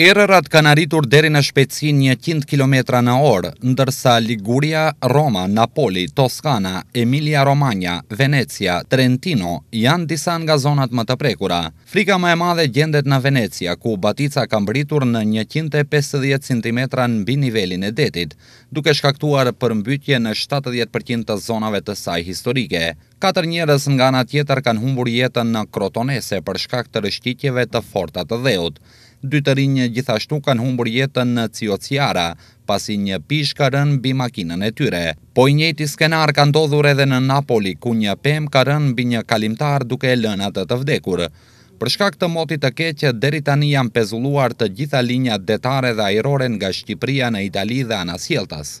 Erërat kanë arritur deri në shpejtësinë njëqind kilometra në orë, ndërsa Liguria, Roma, Napoli, Toskana, Emilia-Romagna, Venecia, Trentino janë disa nga zonat më të prekura. Frika më e madhe gjendet në Venecia, ku batica ka mbërritur në njëqind e pesëdhjetë centimetra mbi nivelin e detit, duke shkaktuar përmbytje në shtatëdhjetë për qind të zonave të saj historike, Katër njerëz nga ana tjetër kanë humbur jetën në Krotonese për shkak të rrëshqitjeve të forta të dheut. Dy të rinj gjithashtu kanë humbur jetën në Ciociara, pasi një pishë ka rënë mbi makinën e tyre. Po i njëjti skenar ka ndodhur edhe në Napoli, ku një pemë ka rënë mbi një kalimtar duke e lënë atë të vdekur. Për shkak të motit të keq, deri tani janë pezulluar të gjitha linjat detare dhe ajrore nga Shqipëria në Itali dhe anasjelltas.